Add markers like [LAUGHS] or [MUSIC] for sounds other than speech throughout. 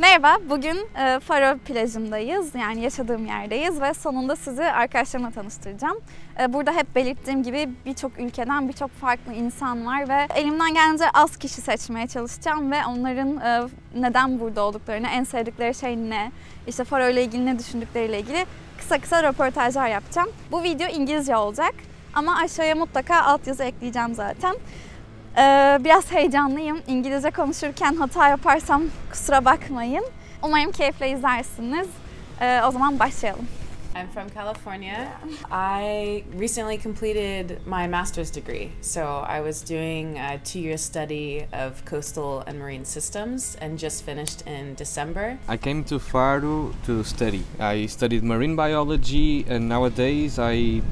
Merhaba, bugün e, Faro plajındayız. Yani yaşadığım yerdeyiz ve sonunda sizi arkadaşlarımla tanıştıracağım. E, burada hep belirttiğim gibi birçok ülkeden birçok farklı insan var ve elimden gelince az kişi seçmeye çalışacağım ve onların e, neden burada olduklarını, en sevdikleri şey ne, işte Faro ile ilgili ne düşündükleriyle ilgili kısa kısa röportajlar yapacağım. Bu video İngilizce olacak ama aşağıya mutlaka altyazı ekleyeceğim zaten. Ee, biraz heyecanlıyım. İngilizce konuşurken hata yaparsam kusura bakmayın. Umarım keyifle izlersiniz. Ee, o zaman başlayalım. I'm from California. I recently completed my master's degree. So I was doing a two year study of coastal and marine systems and just finished in December. I came to Faro to study. I studied marine biology, and nowadays I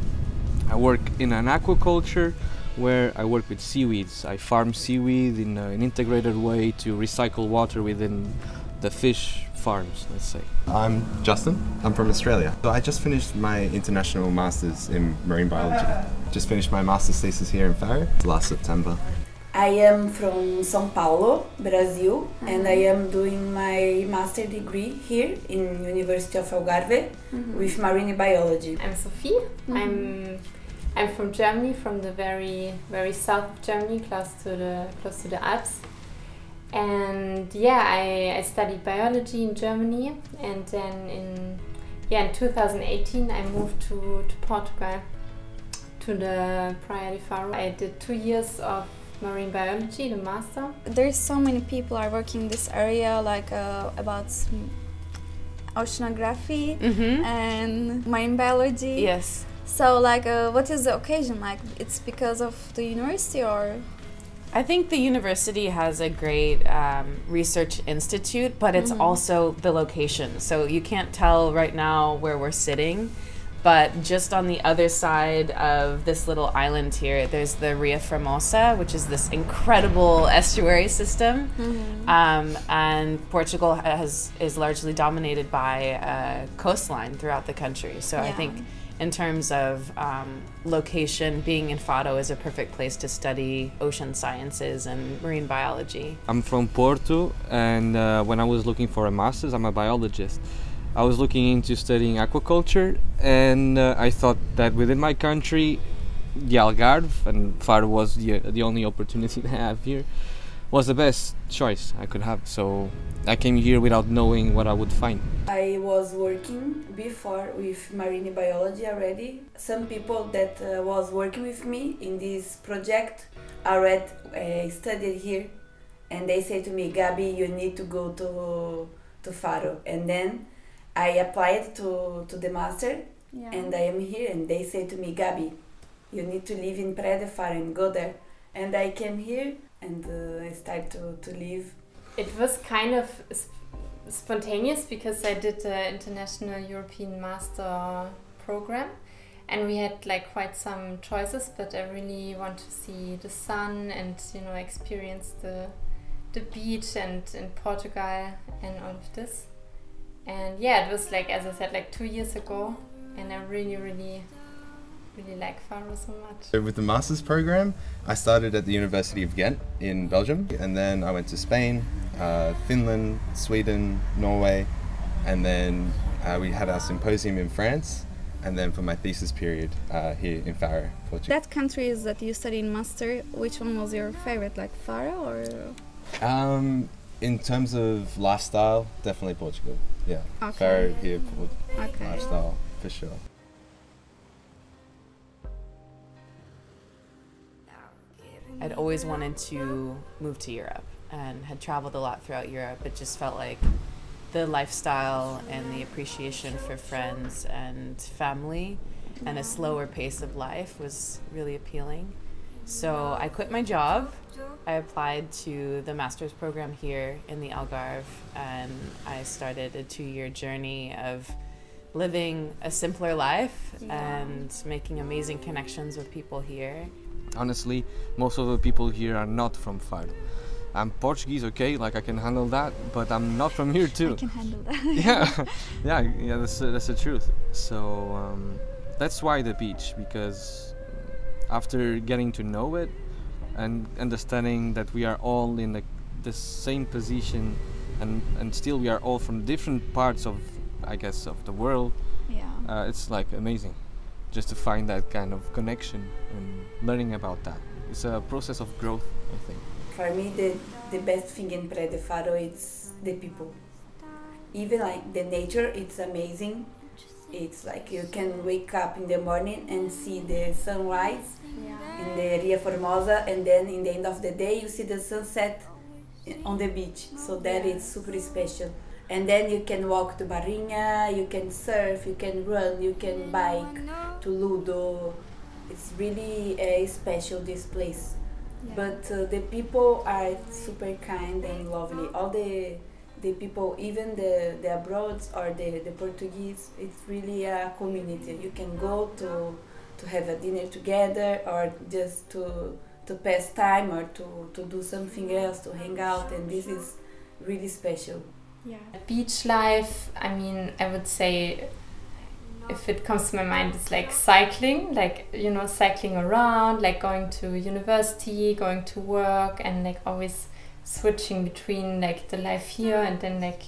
I work in an aquaculture where I work with seaweeds. I farm seaweed in an integrated way to recycle water within the fish farms, let's say. I'm Justin. I'm from Australia. So I just finished my international masters in marine biology. Just finished my master's thesis here in Faro last September. I am from São Paulo, Brazil, and I am doing my master degree here in University of Algarve mm-hmm. with marine biology. I'm Sophie. I'm I'm from Germany, from the very very south of Germany, close to the close to the Alps. And yeah, I, I studied biology in Germany, and then in yeah in 2018 I moved to, to Portugal, to the Praia de Faro. I did two years of marine biology, the master. There's so many people are working in this area, like uh, about mm, oceanography Mm-hmm. and marine biology. Yes. So, like, uh, what is the occasion? Like, it's because of the university or? I think the university has a great um, research institute, but it's also the location. So you can't tell right now where we're sitting, but just on the other side of this little island here, there's the Ria Formosa, which is this incredible [LAUGHS] estuary system. Um, and Portugal has is largely dominated by a coastline throughout the country. So I think in terms of um, location, being in Faro is a perfect place to study ocean sciences and marine biology. I'm from Porto, and uh, when I was looking for a master's, I'm a biologist. I was looking into studying aquaculture, and uh, I thought that within my country, the Algarve, and Faro was the, the only opportunity [LAUGHS] to have here, was the best choice I could have. So I came here without knowing what I would find. I was working before with marine biology already. Some people that uh, was working with me in this project already uh, studied here, and they say to me, "Gabi, you need to go to to Faro." And then I applied to to the master, Yeah. and I am here, and they say to me, "Gabi, you need to live in Praia de Faro and go there." And I came here, and uh, I started to to live It was kind of sp- spontaneous because I did the International European Master program and we had like quite some choices but I really want to see the sun and you know experience the the beach and in Portugal and all of this. And yeah, it was like as I said like 2 years ago and I really really really like Faro so much. So with the master's program, I started at the University of Ghent in Belgium, and then I went to Spain, uh, Finland, Sweden, Norway, and then uh, we had our symposium in France, and then for my thesis period uh, here in Faro, Portugal. That countries that you studied in master, which one was your favorite, like Faro or? Um, in terms of lifestyle, definitely Portugal. Yeah, Okay. Faro here, Okay. lifestyle for sure. I'd always wanted to move to Europe and had traveled a lot throughout Europe. It just felt like the lifestyle and the appreciation for friends and family and a slower pace of life was really appealing. So I quit my job. I applied to the master's program here in the Algarve and I started a two year journey of living a simpler life and making amazing connections with people here. Honestly, most of the people here are not from Faro. I'm Portuguese, okay, like I can handle that, but I'm not from here too. I can handle that. [LAUGHS] yeah, [LAUGHS] yeah, yeah. That's that's the truth. So um, that's why the beach, because after getting to know it and understanding that we are all in the, the same position and and still we are all from different parts of I guess of the world. Yeah. Uh, it's like amazing, just to find that kind of connection and learning about that. It's a process of growth, I think. For me, the, the best thing in Praia de Faro is the people. Even like the nature, it's amazing. It's like you can wake up in the morning and see the sunrise yeah. in the Ria Formosa, and then in the end of the day, you see the sunset on the beach. So that is super special. And then you can walk to Barrinha, you can surf, you can run, you can bike to Ludo. It's really uh, special this place. But uh, the people are super kind and lovely. All the the people, even the the abroads or the the Portuguese, it's really a community. You can go to to have a dinner together or just to to pass time or to to do something else to hang out, and this is really special. Yeah. Beach life, I mean, I would say if it comes to my mind, it's like cycling, like, you know, cycling around, like going to university, going to work, and like always switching between like the life here and then like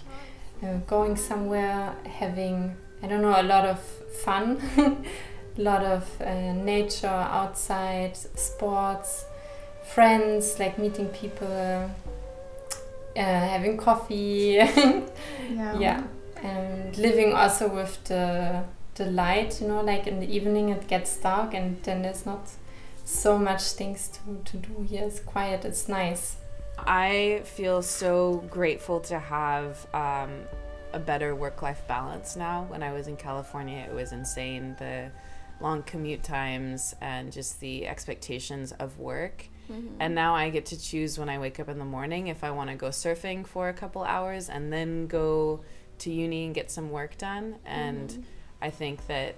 uh, going somewhere, having, I don't know, a lot of fun, a [LAUGHS] lot of uh, nature outside, sports, friends, like meeting people having coffee, Yeah. yeah, and living also with the the light. You know, like in the evening it gets dark, and then there's not so much things to to do here. It's quiet. It's nice. I feel so grateful to have um, a better work life balance now. When I was in California, it was insane the long commute times and just the expectations of work. And now I get to choose when I wake up in the morning if I want to go surfing for a couple hours and then go to uni and get some work done. And I think that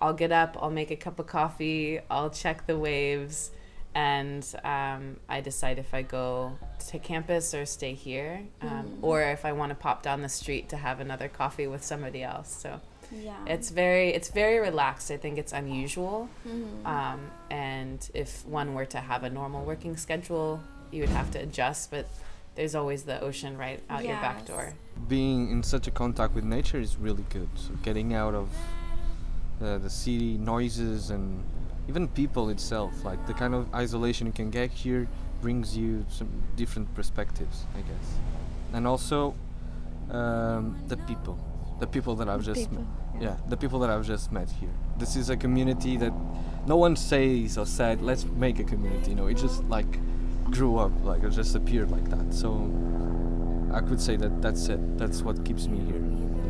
I'll get up, I'll make a cup of coffee, I'll check the waves, and um, I decide if I go to campus or stay here, um, or if I want to pop down the street to have another coffee with somebody else. So Yeah. it's very it's very relaxed. I think it's unusual. Mhm. Um, and if one were to have a normal working schedule, you would have to adjust. But there's always the ocean right out your back door. Being in such a contact with nature is really good. So getting out of uh, the city noises and even people itself, like the kind of isolation you can get here, brings you some different perspectives, I guess. And also um, the people, the people that I've just People, met. Yeah. The people that I've just met here. This is a community that no one says or said, let's make a community. You know, it just like grew up, like it just appeared like that. So I could say that that's it. That's what keeps me here.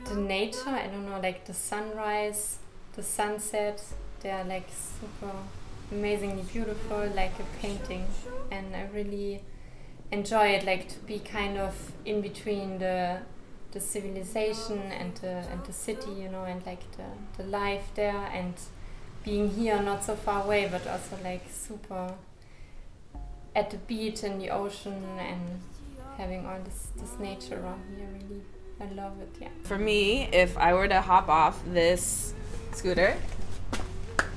The nature, I don't know, like the sunrise, the sunset, they are like super amazingly beautiful, like a painting. And I really enjoy it, like to be kind of in between the the civilization and the and the city, you know, and like the, the life there and being here not so far away but also like super at the beach and the ocean and having all this, this nature around me. I really I love it, yeah. For me, if I were to hop off this scooter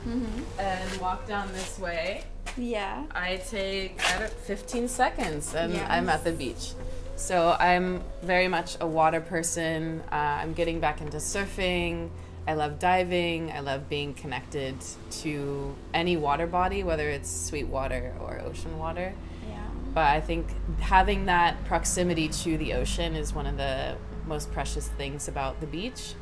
Mm-hmm. and walk down this way, Yeah. I take I don't, 15 seconds and Yes. I'm at the beach. So I'm very much a water person. Uh, I'm getting back into surfing. I love diving. I love being connected to any water body, whether it's sweet water or ocean water. Yeah. But I think having that proximity to the ocean is one of the most precious things about the beach.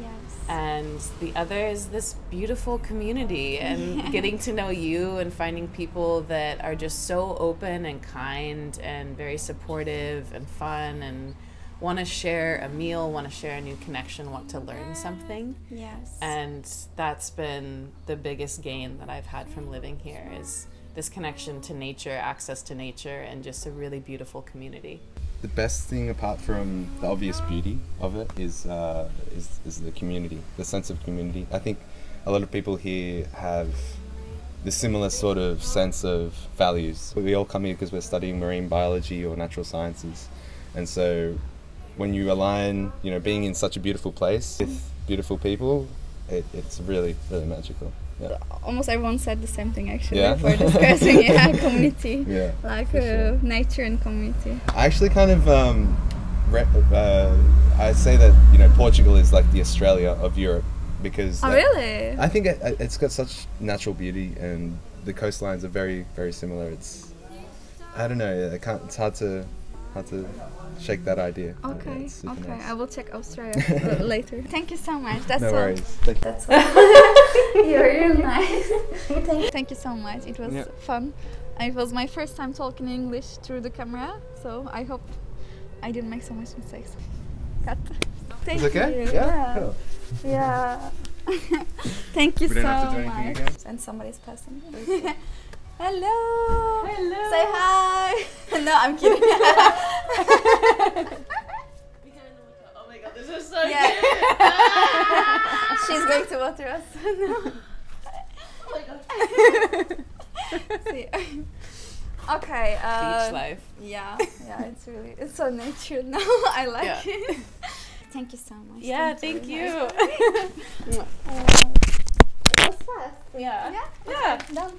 Yes. And the other is this beautiful community and [LAUGHS] getting to know you and finding people that are just so open and kind and very supportive and fun and want to share a meal, want to share a new connection, want to learn something. yes. And that's been the biggest gain that I've had from living here is this connection to nature, access to nature and just a really beautiful community. The best thing, apart from the obvious beauty of it, is uh, is is the community, the sense of community. I think a lot of people here have the similar sort of sense of values. We all come here because we're studying marine biology or natural sciences, and so when you align, you know, being in such a beautiful place with beautiful people, it, it's really really magical. Yeah. Almost everyone said the same thing actually Yeah? for [LAUGHS] discussing yeah community, Yeah. like uh, sure. nature and community. I actually kind of um, uh, I say that you know Portugal is like the Australia of Europe because Oh, really? I think it, it's got such natural beauty and the coastlines are very very similar. It's I don't know. I can't. It's hard to hard to shake that idea. but yeah, Okay, okay. nice. I will check Australia [LAUGHS] later. Thank you so much. That's no all. worries. Thank you. That's all. [LAUGHS] [LAUGHS] You're really [LAUGHS] nice. Thank, thank you so much. It was Yeah. fun. It was my first time talking English through the camera, so I hope I didn't make so much mistakes. Cut. Thank It's okay. you. Yeah. Cool. Yeah. [LAUGHS] Thank you We so don't have to do anything much. again? And somebody's passing. Hello. Hello. Say hi. no, I'm kidding. Oh my god, this is so Yeah. good. [LAUGHS] She's going to water us. [LAUGHS] no. [LAUGHS] Oh my god. See. Okay. Uh, Beach life. Yeah, yeah, it's really it's so nature now. I like Yeah. it. Thank you so much. Yeah, thank very you. much. Uh, it was fast. Yeah. Yeah. Yeah. Done.